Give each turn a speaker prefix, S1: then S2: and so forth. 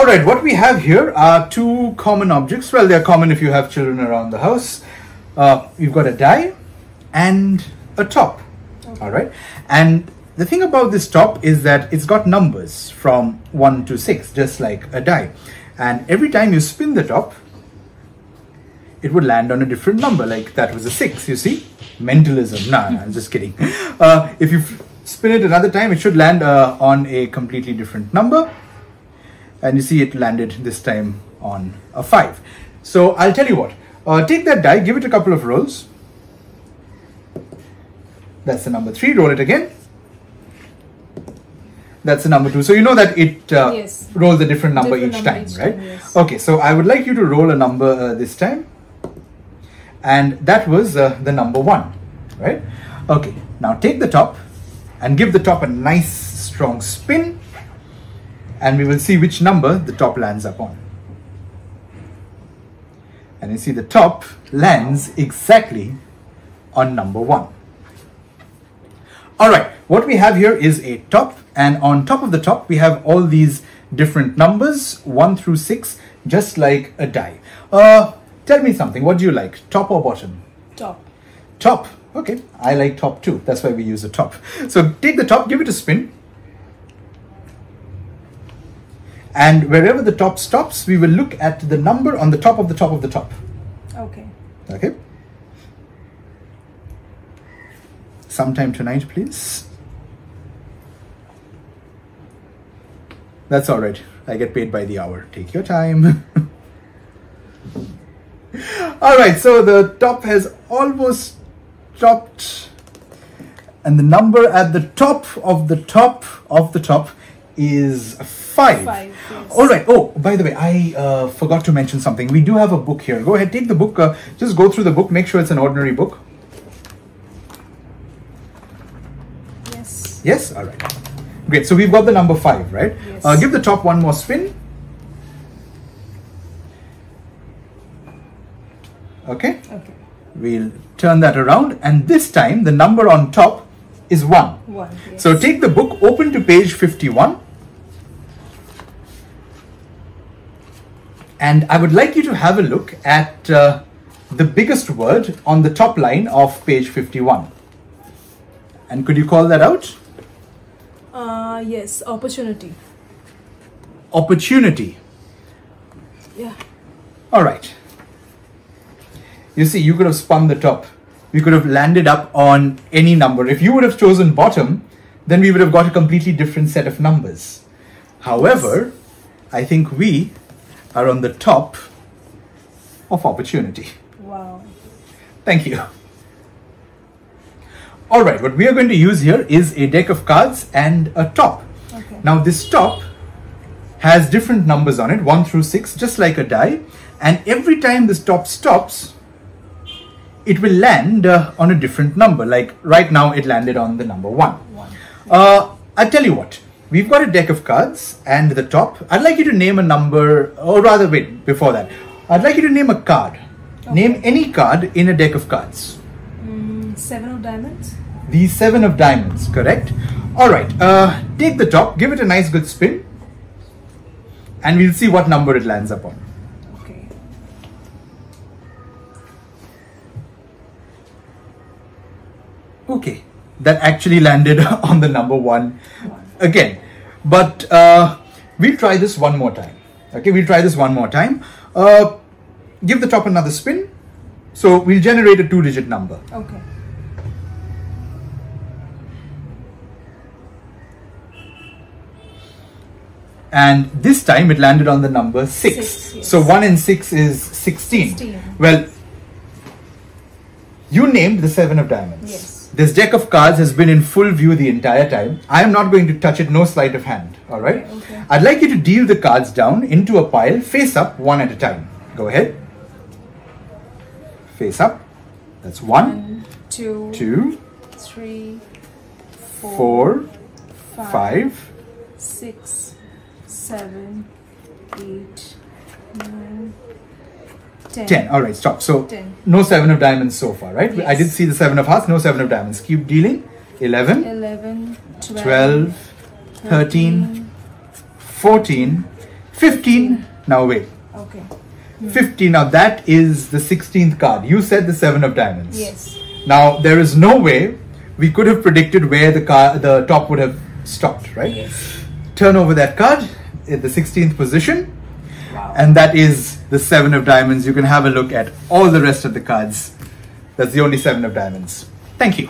S1: All right, what we have here are two common objects. Well, they're common if you have children around the house. Uh, you've got a die and a top. All right, and the thing about this top is that it's got numbers from 1 to 6, just like a die. And every time you spin the top, it would land on a different number, like that was a 6, you see? Mentalism. Nah, nah I'm just kidding. Uh, if you spin it another time, it should land uh, on a completely different number. And you see it landed this time on a 5. So I'll tell you what. Uh, take that die, give it a couple of rolls. That's the number 3. Roll it again. That's the number 2. So you know that it uh,
S2: Yes.
S1: rolls a different number
S2: Different
S1: each
S2: number
S1: time,
S2: each
S1: right?
S2: time, yes.
S1: Okay, so I would like you to roll a number uh, this time. And that was uh, the number 1, right? Okay, now take the top and give the top a nice strong spin and we will see which number the top lands upon. And you see the top lands exactly on number 1. All right, what we have here is a top, and on top of the top, we have all these different numbers, 1 through 6, just like a die. Uh, tell me something, what do you like, top or bottom?
S2: Top.
S1: Top, okay, I like top too, that's why we use a top. So take the top, give it a spin, and wherever the top stops, we will look at the number on the top of the top of the top.
S2: Okay.
S1: Okay. Sometime tonight, please. That's all right. I get paid by the hour. Take your time. all right. So the top has almost stopped. and the number at the top of the top of the top is five.
S2: Five, yes.
S1: All right. Oh, by the way, I uh, forgot to mention something. We do have a book here. Go ahead, take the book. Uh, just go through the book. Make sure it's an ordinary book.
S2: Yes.
S1: Yes. All right. Great. So we've got the number five, right?
S2: Yes.
S1: Uh, give the top one more spin. Okay.
S2: Okay.
S1: We'll turn that around, and this time the number on top is one.
S2: One. Yes.
S1: So take the book, open to page 51. And I would like you to have a look at uh, the biggest word on the top line of page 51. And could you call that out?
S2: Uh, yes. Opportunity.
S1: Opportunity.
S2: Yeah.
S1: All right. You see, you could have spun the top. We could have landed up on any number. If you would have chosen bottom, then we would have got a completely different set of numbers. However, I think we are on the top of opportunity.
S2: Wow.
S1: Thank you. All right, what we are going to use here is a deck of cards and a top.
S2: Okay.
S1: Now, this top has different numbers on it, 1 through 6, just like a die. And every time this top stops, it will land uh, on a different number. Like right now, it landed on the number 1.
S2: One.
S1: Uh, I'll tell you what. We've got a deck of cards and the top. I'd like you to name a number, or rather, wait, before that. I'd like you to name a card. Name any card in a deck of cards.
S2: Mm, seven of diamonds.
S1: The seven of diamonds, correct? All right, uh, take the top, give it a nice good spin, and we'll see what number it lands upon.
S2: Okay.
S1: Okay, that actually landed on the number one
S2: One.
S1: again. But uh, we'll try this one more time. Okay, we'll try this one more time. Uh, give the top another spin. So we'll generate a two digit number.
S2: Okay.
S1: and this time it landed on the number 6.
S2: Six, yes.
S1: So 1 and 6 is 16.
S2: 16.
S1: Well, you named the 7 of diamonds.
S2: Yes.
S1: This deck of cards has been in full view the entire time. I am not going to touch it, no sleight of hand. All right?
S2: Okay, okay.
S1: I'd like you to deal the cards down into a pile, face up, one at a time. Go ahead. Face up. That's one,
S2: One, two,
S1: two,
S2: three, four,
S1: four,
S2: five,
S1: five,
S2: six, seven, eight, nine, ten.
S1: 10. All right, stop. So,
S2: 10.
S1: no 7 of diamonds so far, right? I did see the 7 of hearts, no 7 of diamonds. Keep dealing. 11,
S2: 11, 12,
S1: 12, 13, 14, 15. Now wait.
S2: Okay.
S1: 50. Now that is the 16th card. You said the 7 of diamonds.
S2: Yes.
S1: Now there is no way we could have predicted where the car the top would have stopped, right?
S2: Yes.
S1: Turn over that card in the 16th position. And that is the 7 of diamonds. You can have a look at all the rest of the cards. That's the only 7 of diamonds. Thank you.